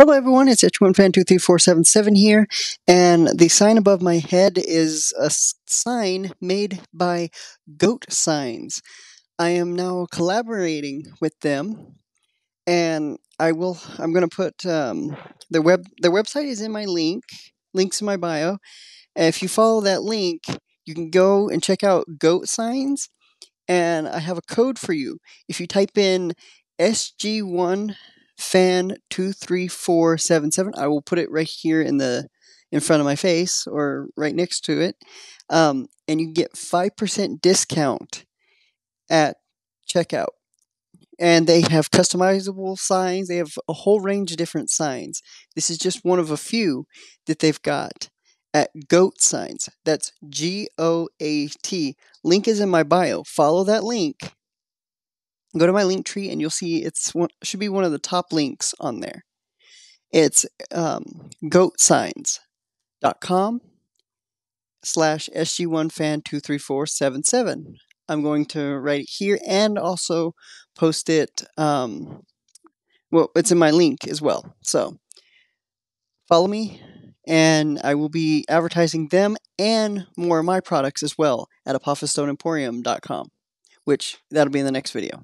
Hello everyone, it's SG1Fan23477 here, and the sign above my head is a sign made by Goat Signs. I am now collaborating with them, and I will. I'm going to put um, web. Their website is in my link. Links in my bio. And if you follow that link, you can go and check out Goat Signs, and I have a code for you. If you type in SG1 fan 23477 i will put it right here in the in front of my face or right next to it um, and you get 5% discount at checkout. And they have customizable signs. They have a whole range of different signs. This is just one of a few that they've got at goat signs. That's g-o-a-t link is in my bio. Follow that link go to my link tree and you'll see it's should be one of the top links on there. It's um, goatsigns.com slash SG1fan23477. I'm going to write it here and also post it. Um, well, it's in my link as well. So follow me and I will be advertising them and more of my products as well at apophystoneemporium.com, which that'll be in the next video.